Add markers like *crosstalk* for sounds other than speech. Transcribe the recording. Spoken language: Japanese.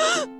っ *laughs*